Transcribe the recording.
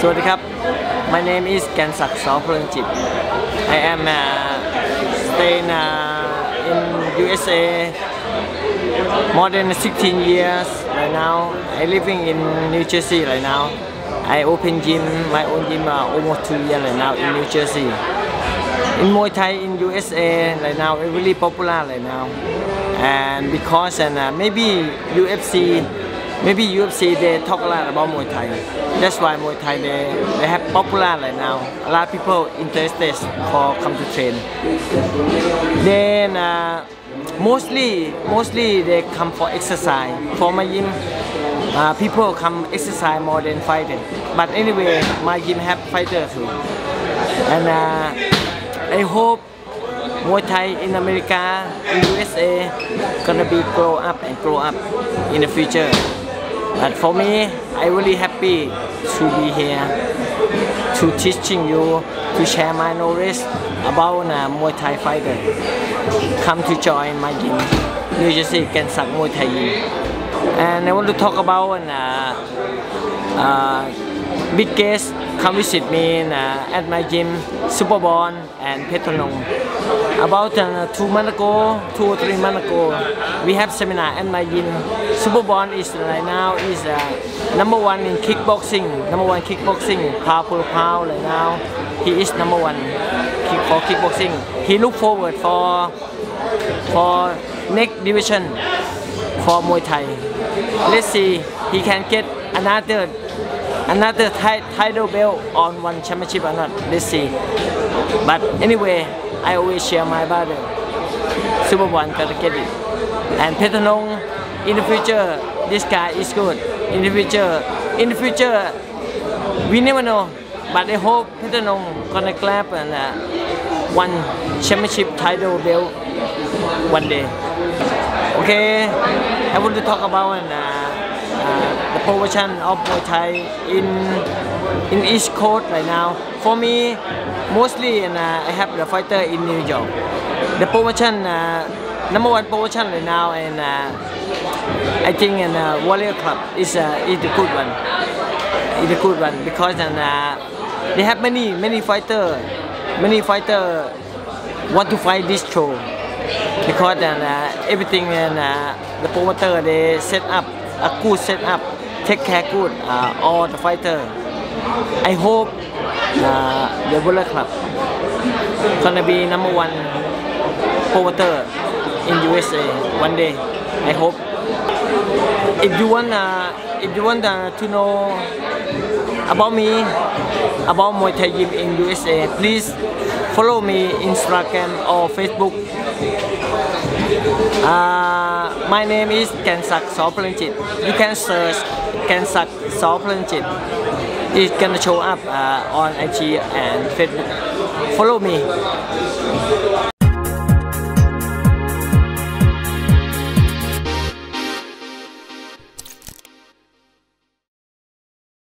สวัสดีครับ My name is แกนศักดิ์สอพลังจิต I am uh, staying uh, in USA more than 16 years right now I living in New Jersey right now I open gym my own gym uh, almost two years right now in New Jersey in Muay Thai in USA right now it's really popular right now and because and uh, maybe UFC maybe UFC they talk a lot about Muay Thai. That's why Muay Thai they, they have popular right now. A lot of people interested for come to train. Then uh, mostly mostly they come for exercise. For my gym uh, people come exercise more than fighting. But anyway my gym have fighter too. And uh, I hope Muay Thai in America, in USA, gonna be grow up and grow up in the future. But for me, I really happy to be here, to teaching you, to share my knowledge about uh, Muay Thai fighter. Come to join my gym, New Jersey Kaensak Muay Thai. And I want to talk about uh, uh, big guest come visit me uh, at my gym, Superbon and Petchtanong. About uh, two months ago, two or three months ago, we have seminar at my gym. Superbon is right now is uh, number one in kickboxing, number one kickboxing, per pound right now. He is number one kick for kickboxing. He look forward for for next division for Muay Thai. Let's see, he can get another another ti- title belt on one championship or not. Let's see. But anyway, I always share my brother. Superbon gotta get it. And Petchtanong, in the future, this guy is good. In the future, in the future, we never know. But I hope Petchtanong gonna grab and uh, one championship title belt one day. Okay, I want to talk about uh, the promotion of Muay Thai in in East Coast right now. For me, mostly and uh, I have the fighter in New York. The promotion, uh, number one promotion right now, and uh, I think and uh, Warrior Club is is the good one. Is a good one because and they have many many fighter, many fighter want to fight this show because and everything and the promoter they set up a good set up, take care good uh, all the fighter. I hope uh, the Bullet Club gonna be number one promoter in USA one day. I hope. If you want, uh, if you want uh, to know about me, about Muay Thai Gym in USA, please follow me Instagram or Facebook. Uh, my name is Kensak Soplanchit. You can search Kensak Soplanchit. It's gonna show up uh, on IG and Facebook. Follow me.